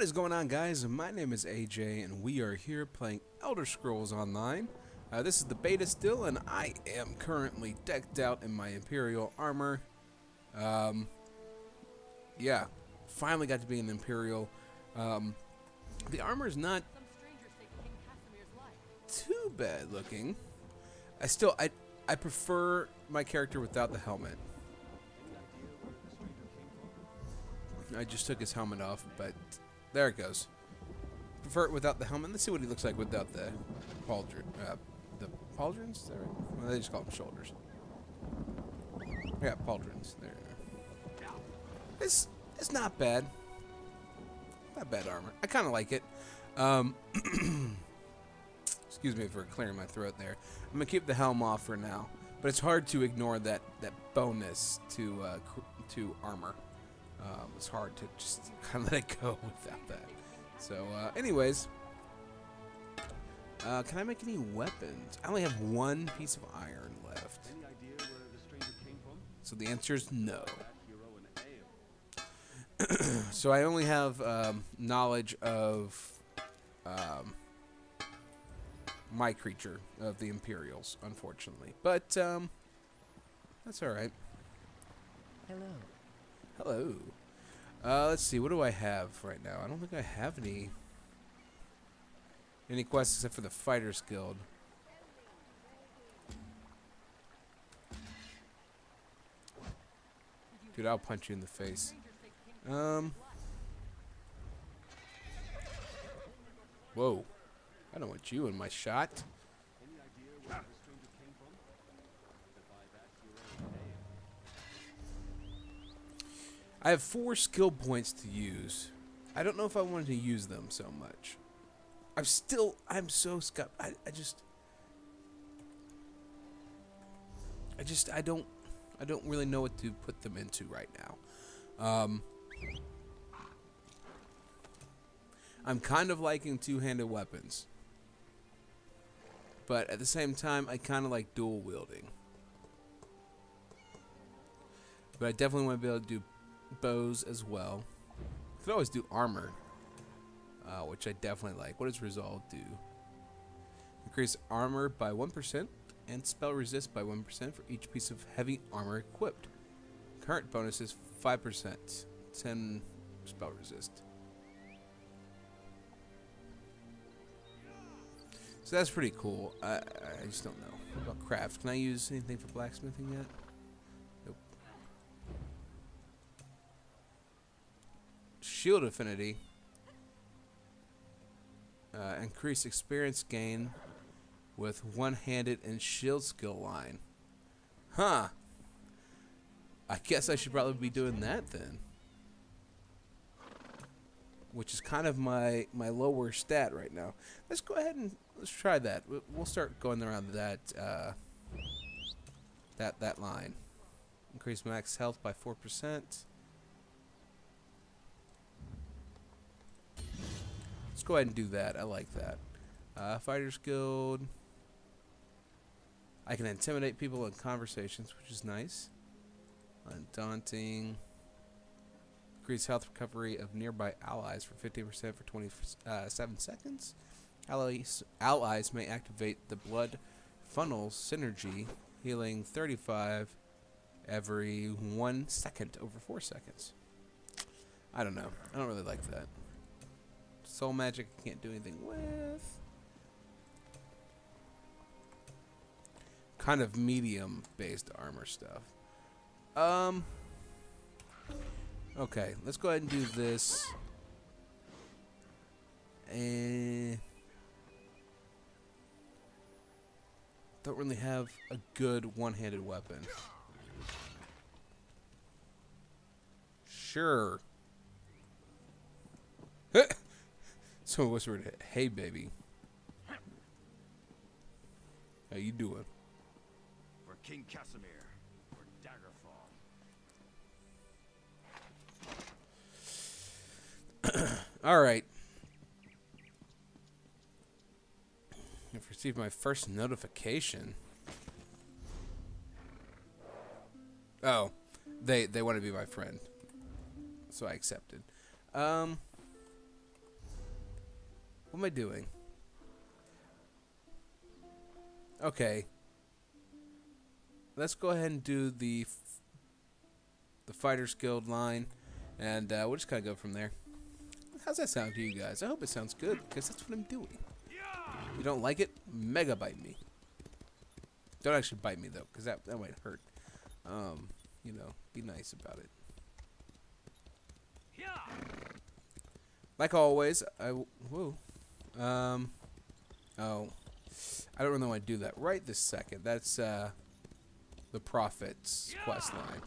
What is going on, guys? My name is AJ, and we are here playing Elder Scrolls Online. Uh, this is the beta still, and I am currently decked out in my Imperial armor. Um, yeah, finally got to be an Imperial. Um, the armor is not Some strangers say King Casimir's life. too bad looking. I still, I, I prefer my character without the helmet. I just took his helmet off, but there it goes. Prefer it without the helmet. Let's see what he looks like without the pauldron. Uh, the pauldrons? Right? Well, they just call them shoulders. Yeah, pauldrons. There. It's it's not bad. Not bad armor. I kind of like it. Um, excuse me for clearing my throat there. I'm gonna keep the helm off for now, but it's hard to ignore that that bonus to uh, to armor. Um, it's hard to just kind of let it go without that. So, uh, anyways, uh, can I make any weapons? I only have one piece of iron left, Any idea where the stranger came from? so the answer is no. That hero in Ale. So I only have um, knowledge of um, my creature of the Imperials, unfortunately, but um, that's all right. Hello. Hello. Uh, let's see. What do I have right now? I don't think I have any any quests except for the Fighters Guild. Dude, I'll punch you in the face. Um. Whoa. I don't want you in my shot. Any idea where the stranger came from? To buy that hero in Ale. I have four skill points to use. I don't know if I wanted to use them so much. I'm still, I'm so scup. I, I just, I just, I don't, I don't really know what to put them into right now. Um, I'm kind of liking two-handed weapons, but at the same time, I kind of like dual wielding. But I definitely want to be able to do bows as well. Could always do armor, uh, which I definitely like. What does resolve do? Increase armor by 1% and spell resist by 1% for each piece of heavy armor equipped. Current bonus is 5%, 10 spell resist. So that's pretty cool. I, I just don't know. What about craft? Can I use anything for blacksmithing yet? shield affinity. Uh, increase experience gain with one-handed and shield skill line. Huh. I guess I should probably be doing that then. Which is kind of my, my lower stat right now. Let's go ahead and let's try that. We'll start going around that uh, that that line. Increase max health by 4%. Let's go ahead and do that. I like that. Uh, Fighters Guild. I can intimidate people in conversations, which is nice. Undaunting. Increase health recovery of nearby allies for 15% for 27 seconds. Allies, allies may activate the blood funnel synergy, healing 35 every one second over four seconds. I don't know. I don't really like that. Soul magic I can't do anything with. Kind of medium based armor stuff. Um Okay, let's go ahead and do this. And don't really have a good one-handed weapon. Sure. So whispered, "Hey, baby, how you doing?" For King Casimir. For Daggerfall. All right. I've received my first notification. Oh, they they want to be my friend, so I accepted. Um, am I doing? Okay. Let's go ahead and do the f- the Fighters Guild line, and uh, we'll just kind of go from there. How's that sound to you guys? I hope it sounds good because that's what I'm doing. You don't like it? Mega bite me. Don't actually bite me though, because that that might hurt. Um, you know, be nice about it. Like always, I w- whoa, um, oh, I don't really want to do that right this second. That's uh, the Prophet's quest line.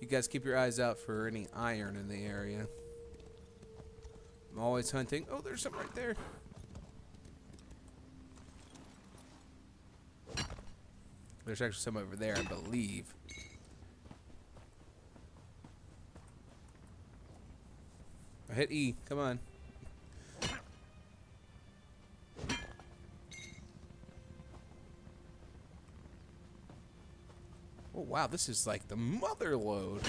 You guys keep your eyes out for any iron in the area. I'm always hunting. Oh, there's some right there. There's actually some over there, I believe. Hit E. Come on. Oh wow, this is like the mother load.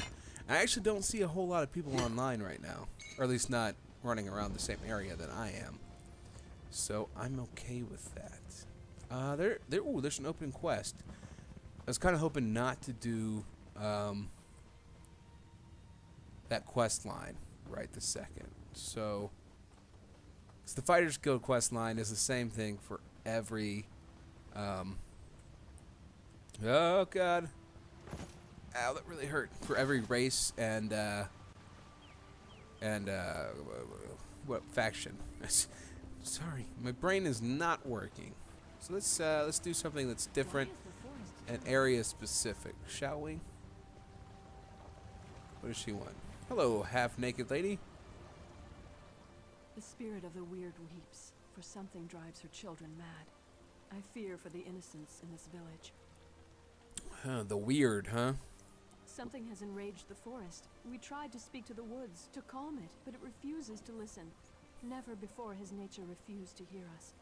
I actually don't see a whole lot of people online right now, or at least not running around the same area that I am. So I'm okay with that. Uh, there, there. Ooh, there's an open quest. I was kind of hoping not to do um, that quest line right the second. So, the Fighters Guild quest line is the same thing for every. Um, oh God! Ow, that really hurt. For every race and uh, and uh, what faction? Sorry, my brain is not working. So let's uh, let's do something that's different and area specific, shall we? What does she want? Hello, half naked lady. The spirit of the Wyrd weeps, for something drives her children mad. I fear for the innocents in this village. Huh, the Wyrd, huh? Something has enraged the forest. We tried to speak to the woods, to calm it, but it refuses to listen. Never before has nature refused to hear us.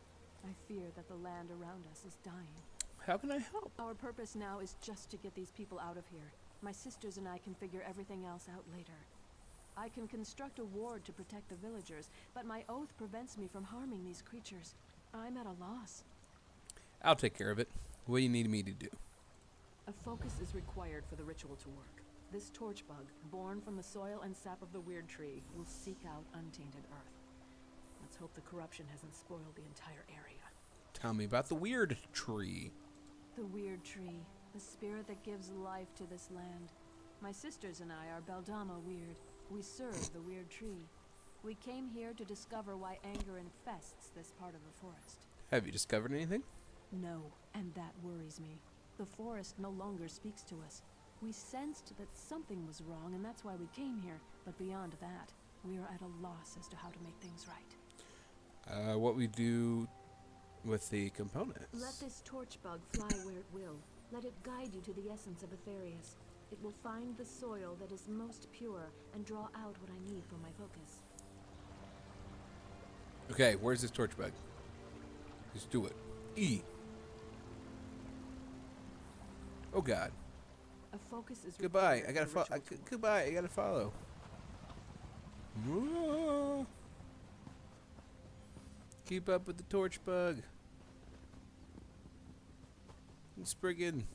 I fear that the land around us is dying. How can I help? Our purpose now is just to get these people out of here. My sisters and I can figure everything else out later. I can construct a ward to protect the villagers, but my oath prevents me from harming these creatures. I'm at a loss. I'll take care of it. What do you need me to do? A focus is required for the ritual to work. This torch bug, born from the soil and sap of the Wyrd Tree, will seek out untainted earth. Let's hope the corruption hasn't spoiled the entire area. Tell me about the Wyrd Tree. The Wyrd Tree, the spirit that gives life to this land. My sisters and I are Beldama Wyrd. We serve the Wyrd Tree. We came here to discover why anger infests this part of the forest. Have you discovered anything? No, and that worries me. The forest no longer speaks to us. We sensed that something was wrong, and that's why we came here. But beyond that, we are at a loss as to how to make things right. Uh, what we do with the components? Let this torch bug fly where it will. Let it guide you to the essence of Aetherius. It will find the soil that is most pure and draw out what I need for my focus. Okay, where's this torch bug? Just do it. E. Oh God. A focus is Goodbye. I gotta follow. Goodbye. I gotta follow. Whoa. Keep up with the torch bug. Spriggan. Whoa.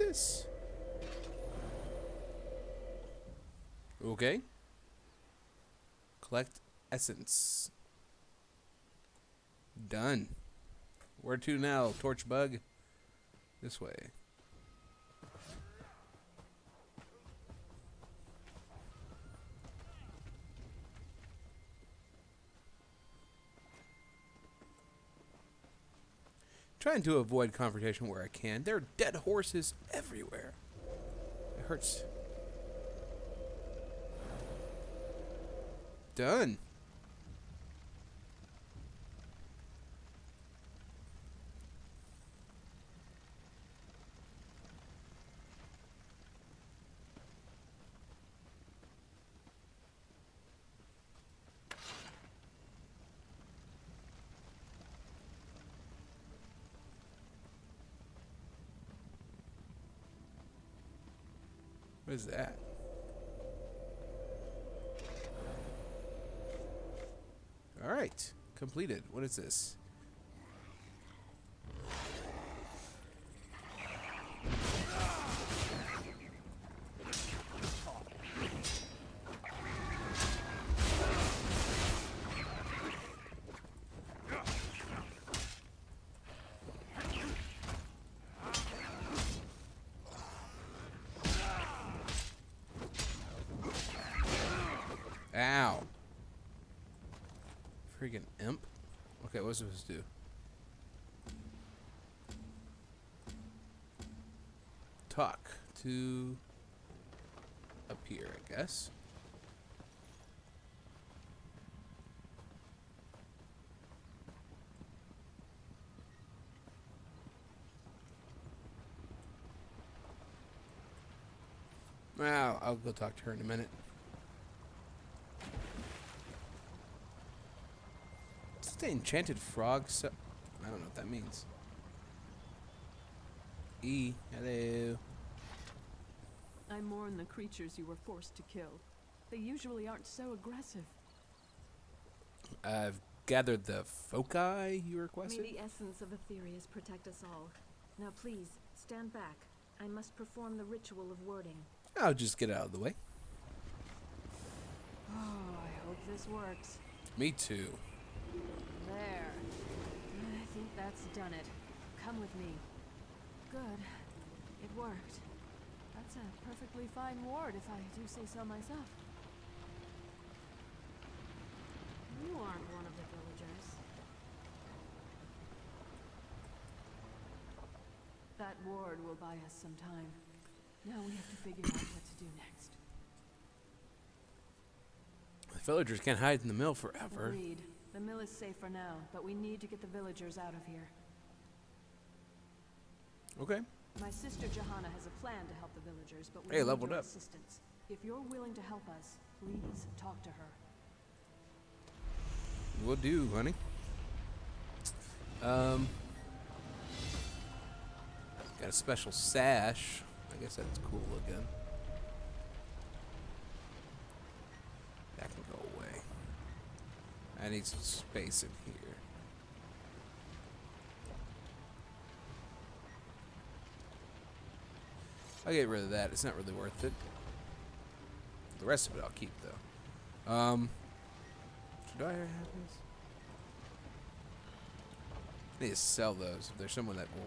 Is this? Okay. Collect essence. Done. Where to now, torch bug? This way. Trying to avoid confrontation where I can. There are dead horses everywhere. It hurts. Done. Is that? All right, completed. What is this? Ow. Freaking imp. Okay, what's to do? Talk to up here, I guess. Well, I'll go talk to her in a minute. Is the enchanted frog? So I don't know what that means. E, hello. I mourn the creatures you were forced to kill. They usually aren't so aggressive. I've gathered the foci you requested. May the essence of Aetherius protect us all. Now please, stand back. I must perform the ritual of wording. I'll just get out of the way. Oh, I hope this works. Me too. There. I think that's done it. Come with me. Good. It worked. That's a perfectly fine ward if I do say so myself. You aren't one of the villagers. That ward will buy us some time. Now we have to figure out what to do next. The villagers can't hide in the mill forever. Agreed. The mill is safe for now, but we need to get the villagers out of here. Okay. My sister Johanna has a plan to help the villagers, but we Hey, leveled your up. assistance. If you're willing to help us, please talk to her. Will do, honey. Um, got a special sash. I guess that's cool looking. That can go away. I need some space in here. I'll get rid of that. It's not really worth it. The rest of it I'll keep though. Um, should I have this? I need to sell those. If there's someone that will.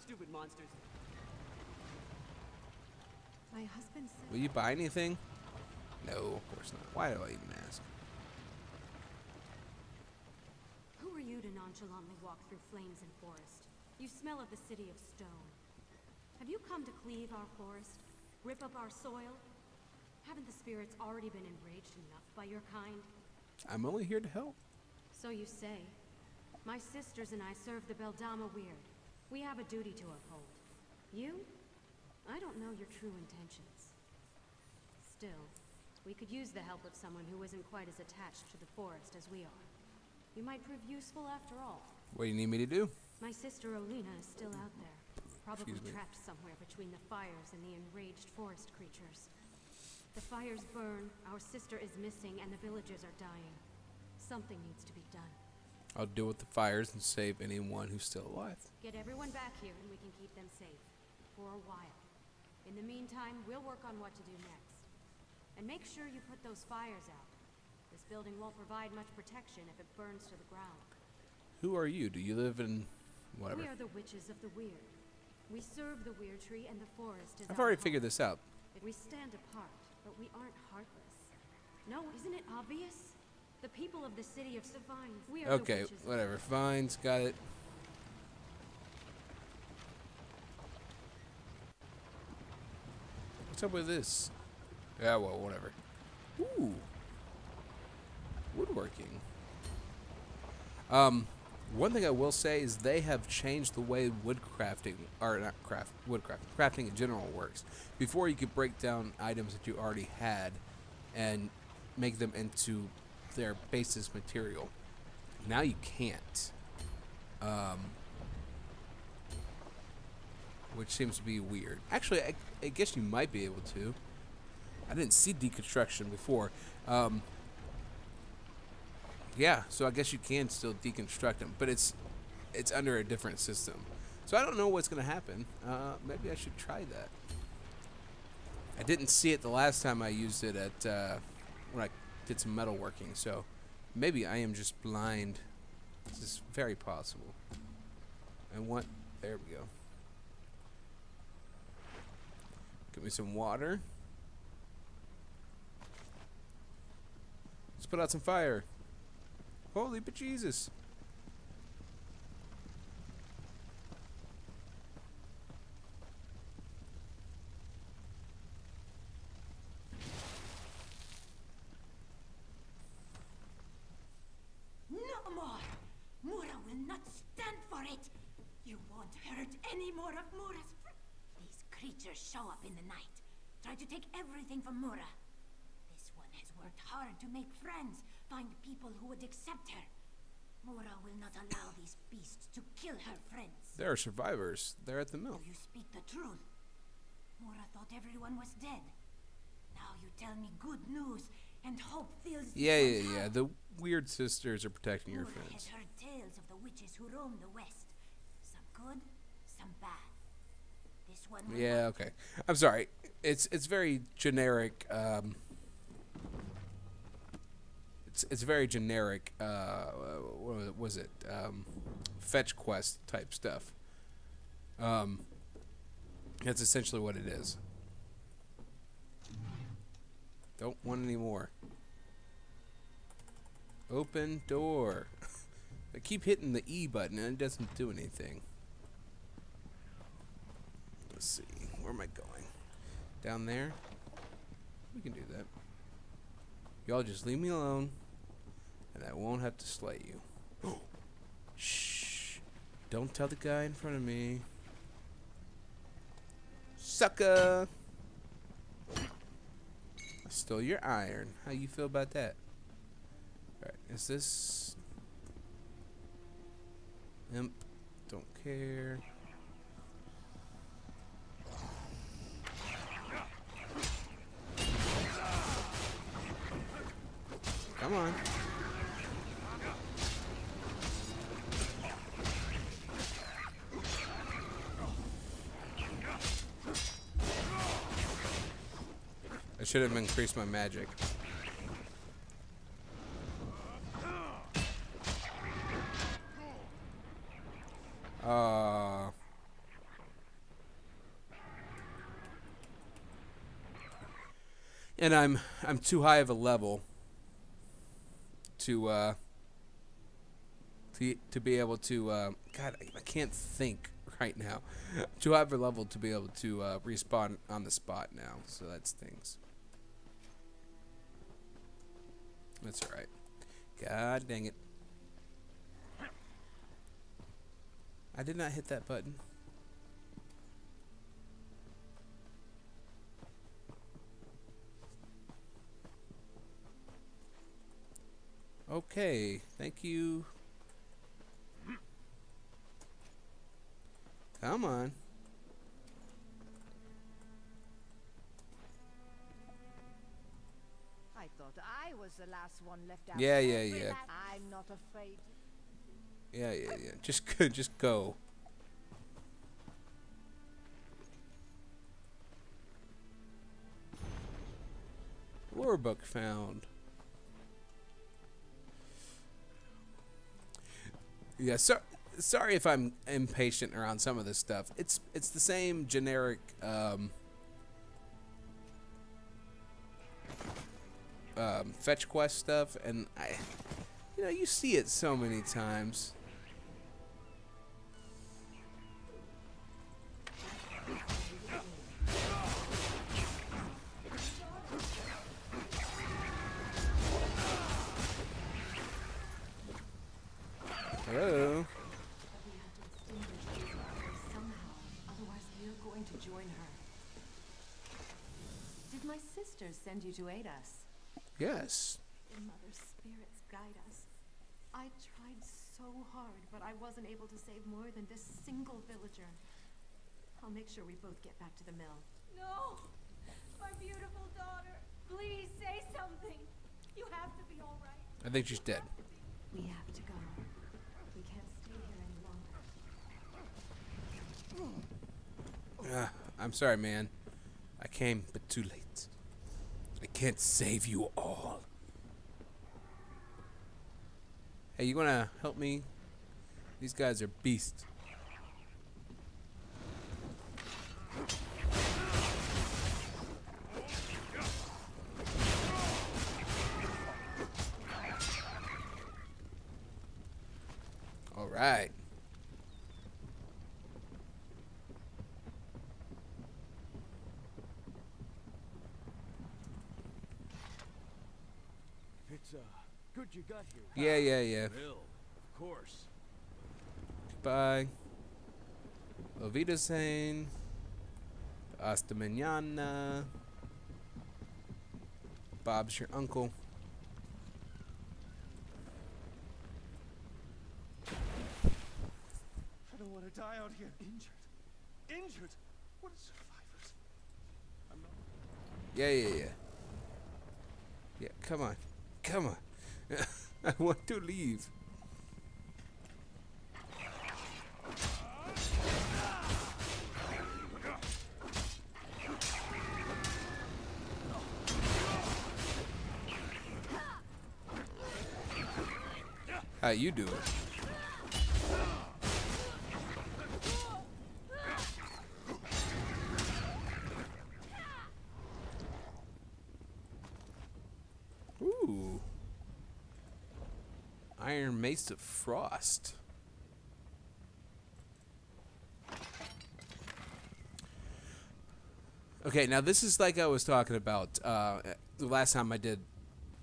Stupid monsters. My husband said. Will you buy anything? No, of course not. Why do I even ask? Who are you to nonchalantly walk through flames and forest? You smell of the city of stone. Have you come to cleave our forest? Rip up our soil? Haven't the spirits already been enraged enough by your kind? I'm only here to help. So you say. My sisters and I serve the Beldama Wyrd. We have a duty to uphold. You? I don't know your true intentions. Still, we could use the help of someone who isn't quite as attached to the forest as we are. You might prove useful after all. What do you need me to do? My sister Olina is still out there. Probably trapped somewhere between the fires and the enraged forest creatures. The fires burn, our sister is missing, and the villagers are dying. Something needs to be done. I'll deal with the fires and save anyone who's still alive. Get everyone back here and we can keep them safe. For a while. In the meantime, we'll work on what to do next. And make sure you put those fires out. This building won't provide much protection if it burns to the ground. Who are you? Do you live in whatever? We are the witches of the Wyrd. We serve the Wyrd Tree and the forest I've already figured this out. We stand apart, but we aren't heartless. No, isn't it obvious? The people of the city of Savines. We are Okay, whatever. Fines, got it. What's up with this? Yeah, well, whatever. Ooh. Woodworking. Um, one thing I will say is they have changed the way wood crafting, or not craft, woodcraft, crafting in general works. Before you could break down items that you already had and make them into their basis material. Now you can't. Um, which seems to be weird. Actually, I, I guess you might be able to. I didn't see deconstruction before. Um, yeah, so I guess you can still deconstruct them, but it's it's under a different system. So I don't know what's going to happen. Uh, maybe I should try that. I didn't see it the last time I used it at uh, when I did some metalworking, so maybe I am just blind. This is very possible. And what? There we go. Give me some water. Put out some fire. Holy but Jesus. No more! Mura will not stand for it! You won't hurt any more of Mura's These creatures show up in the night, try to take everything from Mura. This one has worked hard to make friends, find people who would accept her. Mura will not allow these beasts to kill her friends. There are survivors. They're at the mill. Do you speak the truth? Mura thought everyone was dead. Now you tell me good news, and hope fills Yeah, yeah, yeah. The weird sisters are protecting your Mura friends. has heard tales of the witches who roam the west. Some good, some bad. This one Yeah, okay. I'm sorry. It's it's very generic. Um, it's it's very generic. Uh, what was it- Um, fetch quest type stuff. Um, that's essentially what it is. Don't want any more. Open door. I keep hitting the E button and it doesn't do anything. Let's see. Where am I going? Down there? We can do that. Y'all just leave me alone, and I won't have to slay you. Shh. Don't tell the guy in front of me. Sucker! I stole your iron. How you feel about that? Alright, is this... Imp. Don't care. Come on. I should have increased my magic. Uh and I'm I'm too high of a level to uh to to be able to uh, God I, I can't think right now. too high of a level to be able to uh, respawn on the spot now. So that's things. That's all right. God dang it. I did not hit that button. Okay, thank you. Come on. Was the last one left out. Yeah, yeah, yeah. I'm not afraid. Yeah, yeah, yeah. Just go, just go. Lore book found. Yeah, so, sorry if I'm impatient around some of this stuff. It's it's the same generic um, um, fetch quest stuff, and I, you know, you see it so many times. Hello. Did my sisters send you to aid us? Yes. The Mother Spirits guide us. I tried so hard, but I wasn't able to save more than this single villager. I'll make sure we both get back to the mill. No! My beautiful daughter! Please say something! You have to be alright. I think she's dead. We have to go. We can't stay here any longer. Ah, I'm sorry, man. I came, but too late. I can't save you all. Hey, you wanna help me? These guys are beasts. All right. It's uh good you got here. Yeah, yeah, yeah. Bill, of course. Goodbye. Ovida Zane. Hasta mañana. Bob's your uncle. I don't want to die out here injured. Injured? What are survivors? I'm not Yeah, yeah, yeah. Yeah, come on. Come on. I want to leave. How you doing? Ooh. Iron Mace of Frost. Okay, now this is like I was talking about uh, the last time I did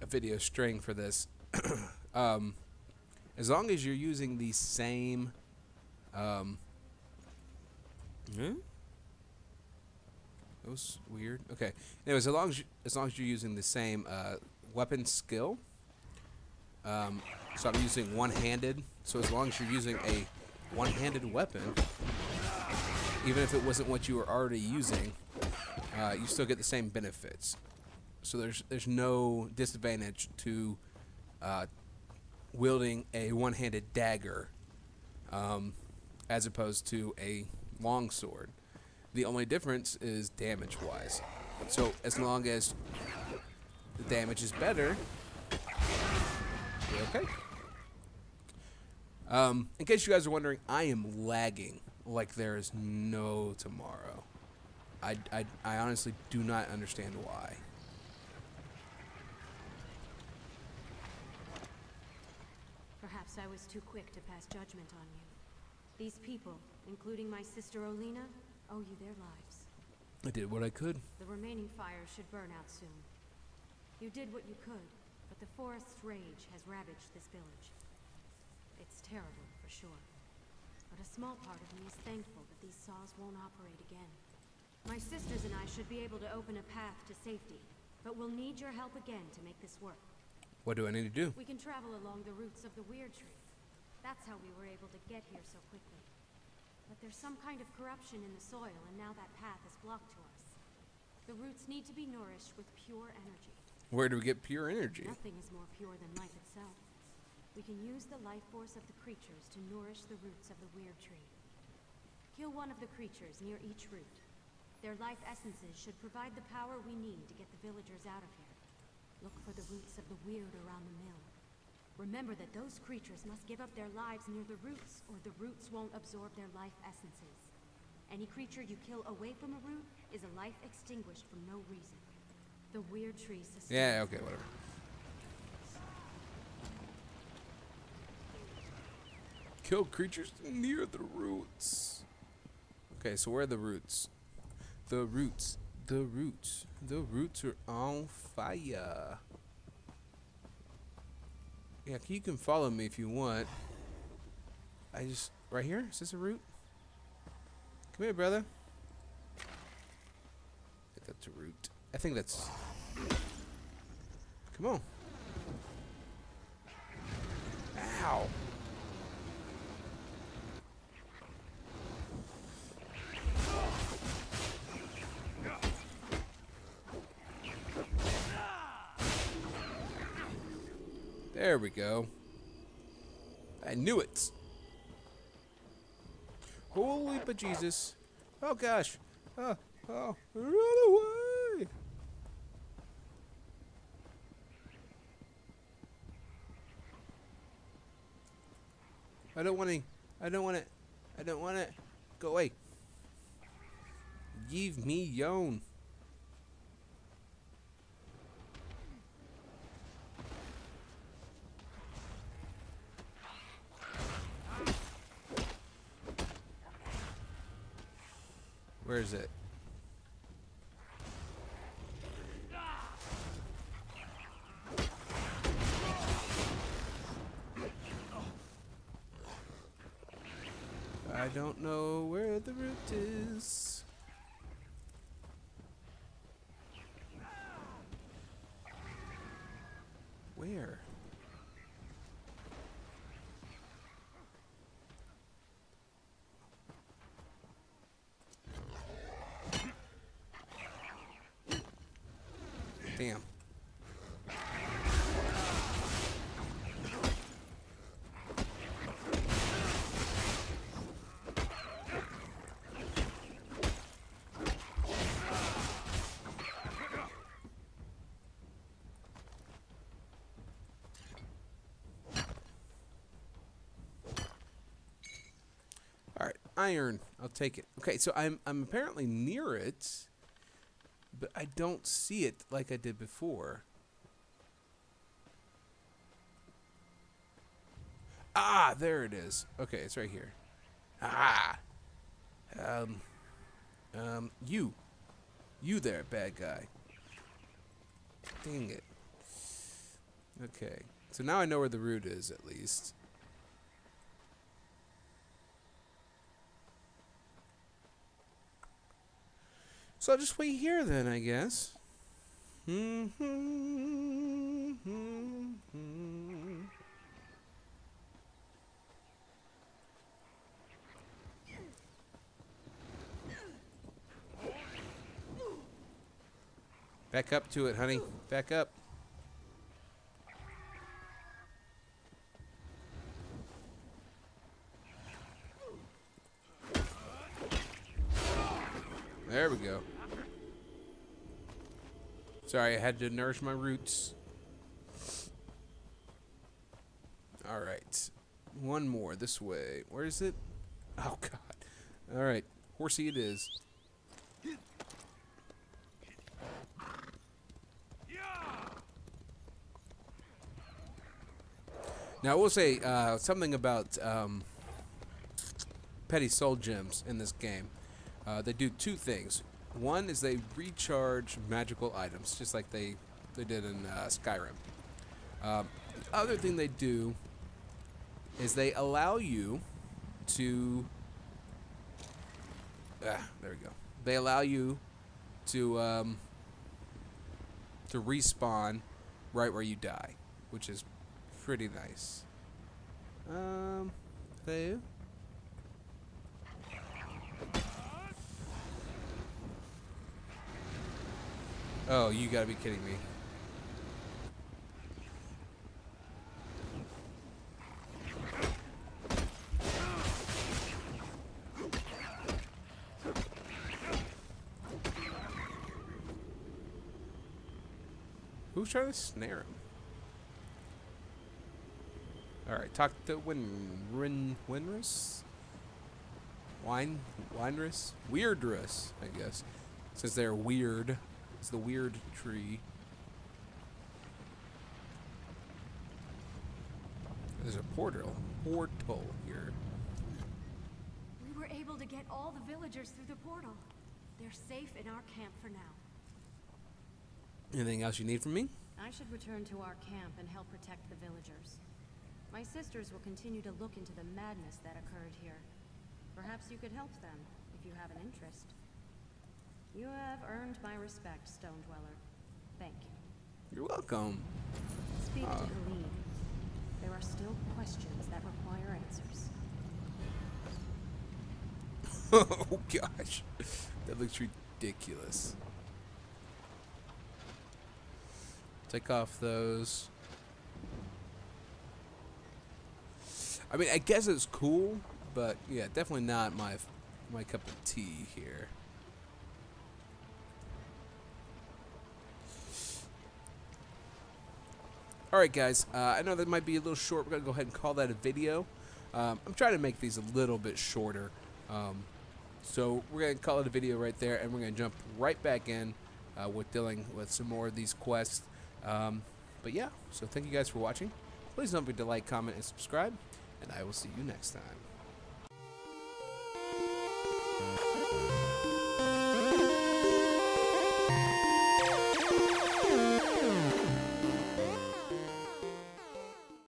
a video string for this. um, as long as you're using the same. Um, huh? That was weird. Okay. Anyways, as long as you, as long as you're using the same uh, weapon skill. Um, so I'm using one-handed. So as long as you're using a one-handed weapon, even if it wasn't what you were already using, uh, you still get the same benefits. So there's there's no disadvantage to uh, wielding a one-handed dagger um, as opposed to a longsword. The only difference is damage-wise. So as long as the damage is better, okay. Um, in case you guys are wondering, I am lagging like there is no tomorrow. I, I, I honestly do not understand why. Perhaps I was too quick to pass judgment on you. These people, including my sister Olina, owe you their lives. I did what I could. The remaining fires should burn out soon. You did what you could, but the forest's rage has ravaged this village. It's terrible, for sure. But a small part of me is thankful that these saws won't operate again. My sisters and I should be able to open a path to safety, but we'll need your help again to make this work. What do I need to do? We can travel along the roots of the Wyrd Tree. That's how we were able to get here so quickly. But there's some kind of corruption in the soil, and now that path is blocked to us. The roots need to be nourished with pure energy. Where do we get pure energy? Nothing is more pure than life itself. We can use the life force of the creatures to nourish the roots of the Wyrd Tree. Kill one of the creatures near each root. Their life essences should provide the power we need to get the villagers out of here. Look for the roots of the Wyrd around the mill. Remember that those creatures must give up their lives near the roots, or the roots won't absorb their life essences. Any creature you kill away from a root is a life extinguished for no reason. The Wyrd Tree sustains Yeah, okay, whatever. Kill creatures near the roots. Okay, so where are the roots? The roots. The roots. The roots are on fire. Yeah, you can follow me if you want. I just right here. Is this a root? Come here, brother. I think that's a root. I think that's. Come on. Ow. There we go. I knew it. Holy but Jesus. Oh gosh. Oh, oh, run away. I don't want to. I don't want to. I don't want to. Go away. Give me yon. Is it? I don't know where the root is. Where? Damn. All right, iron. I'll take it. Okay, so I'm I'm apparently near it, but I don't see it like I did before. Ah, there it is. Okay, it's right here. Ah. Um. Um. You. You there, bad guy. Dang it. Okay. So now I know where the root is, at least. So I'll just wait here then, I guess. Back up to it, honey. Back up. There we go. Sorry, I had to nourish my roots. All right. One more this way. Where is it? Oh, God. All right. Horsey it is. Now, I will say uh, something about um, petty soul gems in this game. Uh, they do two things. One is they recharge magical items, just like they they did in uh, Skyrim. Um, the other thing they do is they allow you to. Ah, there we go. They allow you to um, to respawn right where you die, which is pretty nice. Um, they. Oh, you gotta be kidding me. Who's trying to snare him? Alright, talk to Win Win Winrus? Wine Winrus? Weirdrus, I guess. Since they're weird. It's the Wyrd Tree. There's a portal. Portal here. We were able to get all the villagers through the portal. They're safe in our camp for now. Anything else you need from me? I should return to our camp and help protect the villagers. My sisters will continue to look into the madness that occurred here. Perhaps you could help them, if you have an interest. You have earned my respect, Stone Dweller. Thank you. You're welcome. Speak Uh. to Khalid. There are still questions that require answers. oh gosh. That looks ridiculous. Take off those. I mean, I guess it's cool, but yeah, definitely not my my cup of tea here. All right, guys. Uh, I know that might be a little short. We're gonna go ahead and call that a video. Um, I'm trying to make these a little bit shorter. Um, so we're gonna call it a video right there, and we're gonna jump right back in uh, with dealing with some more of these quests. Um, but yeah, so thank you guys for watching. Please don't forget to like, comment, and subscribe, and I will see you next time.